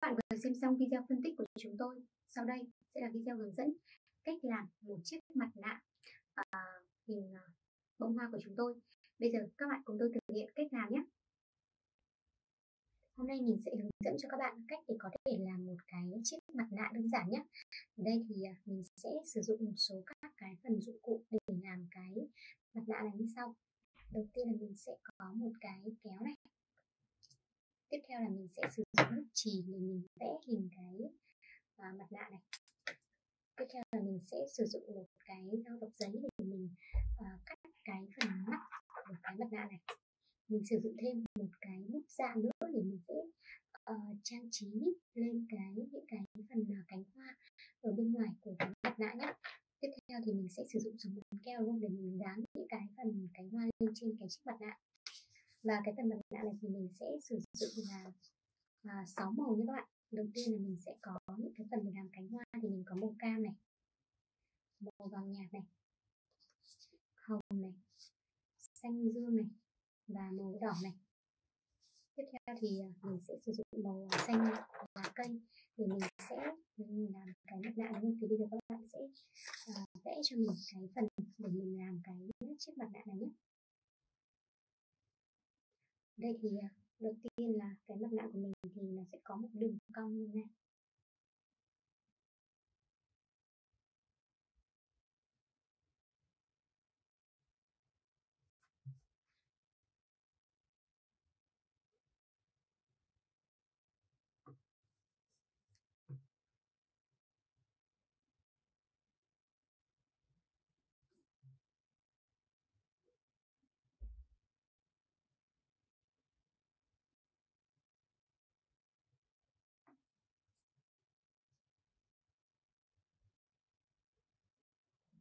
bạn vừa xem xong video phân tích của chúng tôi. Sau đây sẽ là video hướng dẫn cách làm một chiếc mặt nạ uh, hình uh, bông hoa của chúng tôi. Bây giờ các bạn cùng tôi thực hiện cách làm nhé. Hôm nay mình sẽ hướng dẫn cho các bạn cách để có thể làm một cái chiếc mặt nạ đơn giản nhé. Ở đây thì uh, mình sẽ sử dụng một số các cái phần dụng cụ để làm cái mặt nạ này như sau. Đầu tiên là mình sẽ có một cái kéo này tiếp theo là mình sẽ sử dụng bút chì để mình vẽ hình cái à, mặt nạ này. Tiếp theo là mình sẽ sử dụng một cái dao độc giấy để mình à, cắt cái phần mắt của cái mặt nạ này. Mình sử dụng thêm một cái bút dạ nữa để mình sẽ uh, trang trí lên cái những cái phần uh, cánh hoa ở bên ngoài của cái mặt nạ nhé. Tiếp theo thì mình sẽ sử dụng súng bắn keo luôn để mình dán những cái phần cánh hoa lên trên cái chiếc mặt nạ. Và cái phần mặt nạ này thì mình sẽ sử dụng là à, 6 màu nhé các bạn. Đầu tiên là mình sẽ có những cái phần để làm cánh hoa thì mình có màu cam này màu vàng nhạt này hồng này xanh dương này và màu đỏ này. Tiếp theo thì à, mình sẽ sử dụng màu xanh lá cây để mình sẽ làm cái mặt nạ đúng không? Thì bây giờ các bạn sẽ uh, vẽ cho mình cái phần để mình làm cái chiếc mặt nạ này nhé. Đây thì à, đầu tiên là cái mặt nạ của mình thì nó sẽ có một đường cong như này.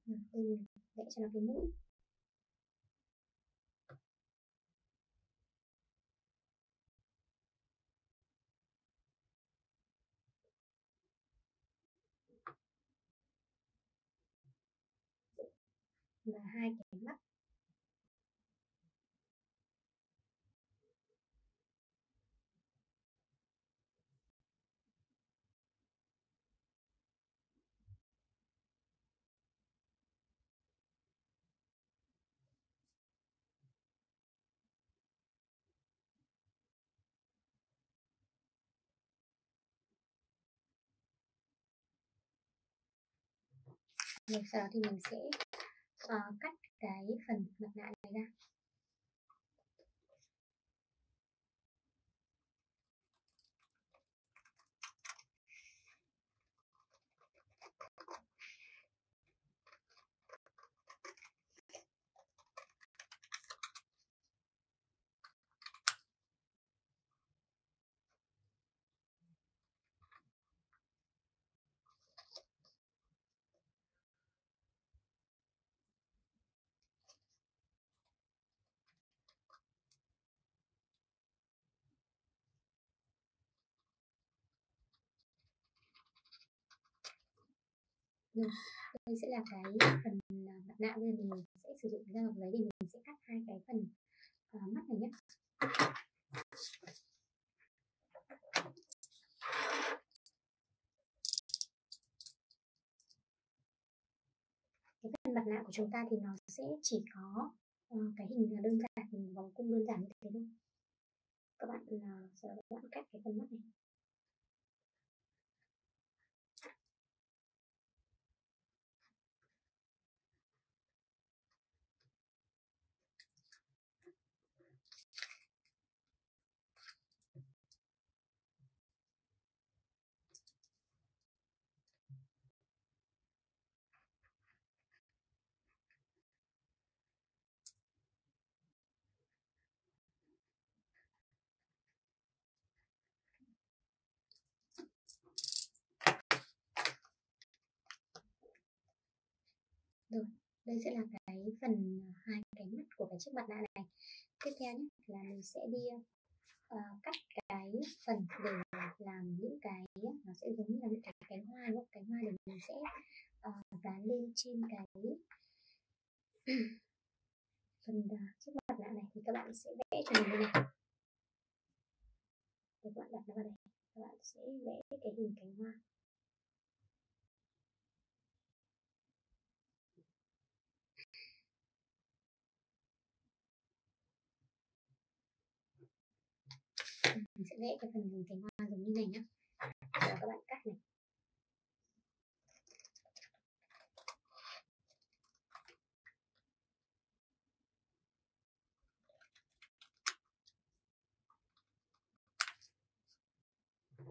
Ừ, đây vẽ cho nó cái mũi. Và hai cái mắt. Bây giờ thì mình sẽ ờ, uh, cắt cái phần mặt nạ này ra. Rồi đây sẽ là cái phần à, mặt nạ. Bây giờ mình sẽ sử dụng cái dao ngọc giấy để mình sẽ cắt hai cái phần uh, mắt này nhé cái phần mặt nạ của chúng ta thì nó sẽ chỉ có uh, cái hình đơn giản hình vòng cung đơn giản như thế thôi. Các bạn uh, các bạn cắt cái phần mắt này. Rồi đây sẽ là cái phần ờ, hai cái mắt của cái chiếc mặt nạ này. Tiếp theo nhé là mình sẽ đi uh, cắt cái phần để làm những cái ờ, nó sẽ giống như là những cái cánh hoa đúng không? cánh hoa để mình sẽ uh, dán lên trên cái phần uh, chiếc mặt nạ này. Thì các bạn sẽ vẽ cho mình này. Để các bạn đặt nó vào đây. Các bạn sẽ vẽ cái hình cánh hoa. Mình vẽ cái phần đường cánh hoa giống như này nhé và các bạn cắt này.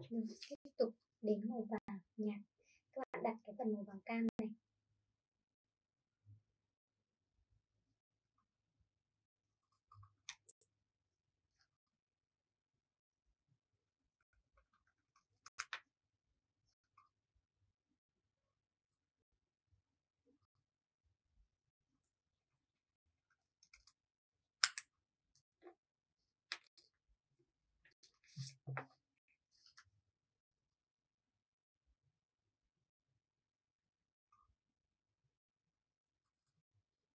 Rồi tiếp tục đến màu vàng nhạt. Các bạn đặt cái phần màu vàng cam